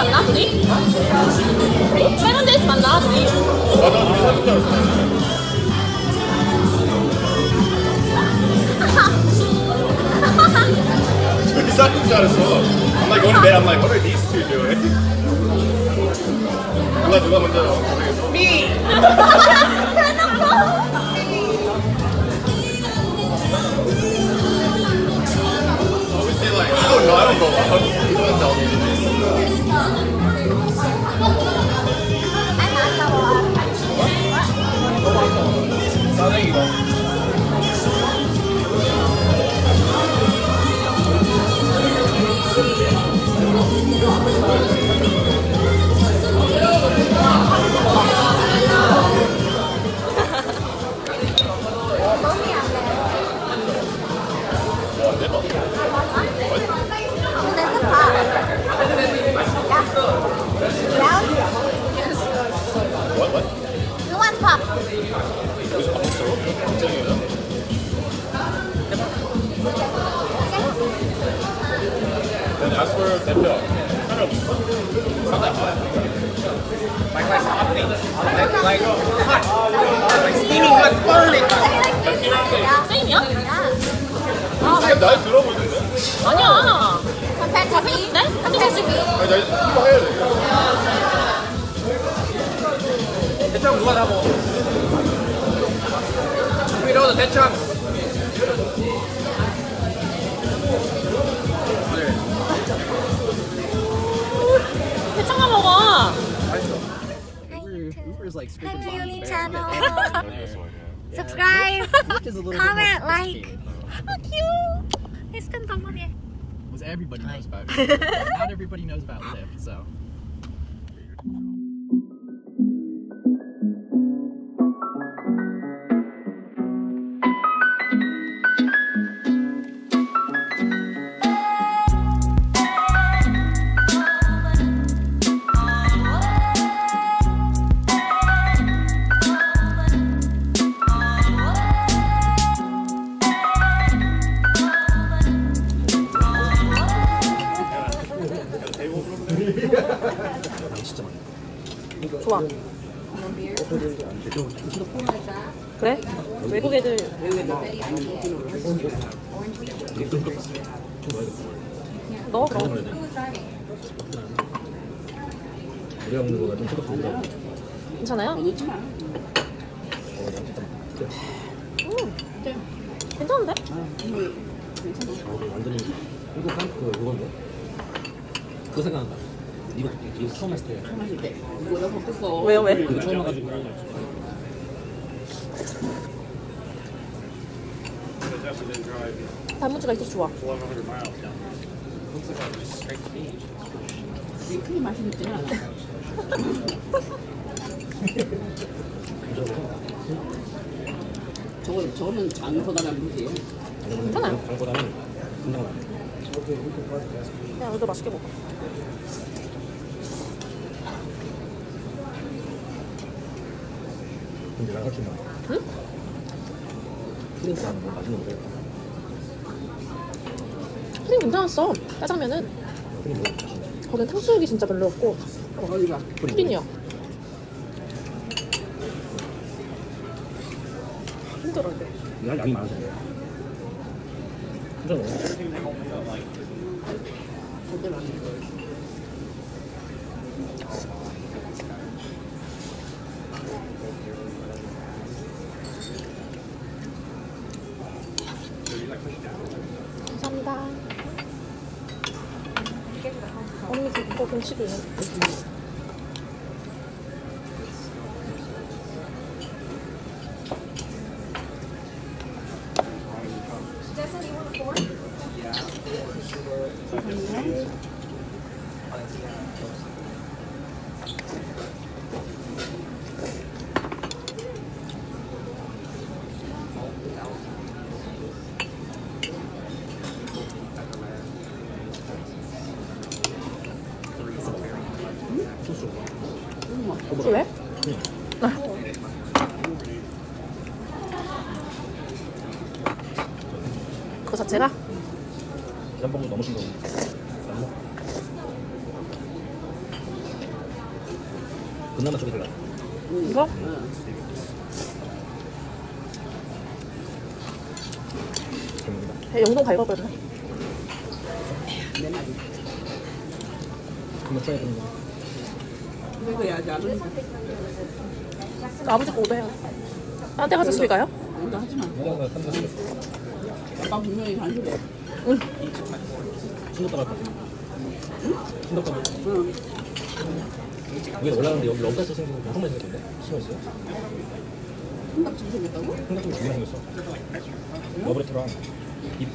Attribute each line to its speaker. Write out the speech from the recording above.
Speaker 1: Manati? Meron din sa Manati. Dude, he's. I'm like going to bed, I'm like, what are these two doing? Me!
Speaker 2: 싸대기
Speaker 1: For 대표.
Speaker 3: 네?
Speaker 2: 대창 누가 다 먹어? 위로도 대창.
Speaker 4: There's like scraping Henry
Speaker 5: channel. Subscribe. Comment, like. How cute. It's 10
Speaker 4: Was everybody knows about it. Not everybody knows about Lyft, so.
Speaker 3: 좋아. 그래? 외국 애들 넣어.
Speaker 4: 우리가 먹는 거가 좀 뜨겁던데.
Speaker 3: 괜찮아요? 음, 괜찮은데?
Speaker 4: 완전히 한국 한그 그건데. 그거 생각난다. 이거 이거 처음 했을 때.
Speaker 3: 왜요 왜?
Speaker 4: 이거 처음 와가지고.
Speaker 3: 단무지가 있어서 좋아.
Speaker 6: 저거 저는 장보다는 무지.
Speaker 3: 괜찮아요.
Speaker 4: 방보다는 금방 나.
Speaker 3: 그냥 여기도 맛있게 먹어.
Speaker 4: 근데 난 훨씬 나.
Speaker 3: 응?
Speaker 4: 프린스는 뭐 맛있는 거래.
Speaker 3: 프린 괜찮았어. 짜장면은
Speaker 4: 프린 뭐 맛있는
Speaker 3: 거긴 탕수육이 진짜 별로였고
Speaker 6: 어 디가?
Speaker 3: 프린이요. 힘들어.
Speaker 4: 거. 양이 많아서. 그래.
Speaker 6: 절대 안 돼.
Speaker 3: 감사합니다. 언니 그거 김치도 있는. 소스 왜? 그거 자체가?
Speaker 4: 계란봉도 너무 싱거워. 그나마 저기 들어가.
Speaker 7: 이거?
Speaker 6: 응.
Speaker 7: 배 영동 갈거거든.
Speaker 4: 한번 써야 되는 거.
Speaker 6: 해야지.
Speaker 7: 아버지 거 500. 딴데 가서 집에 가요?
Speaker 6: 그거 하지 마. 아빠 분명히
Speaker 4: 따라.
Speaker 6: 응.
Speaker 4: 위에 올라가는데 여기 럼가스 생기는 거 정말 생겼던데? 심했어요?
Speaker 6: 한박집 생겼다고?
Speaker 4: 생각 좀 중요한 생겼어. 러브레터랑 잎.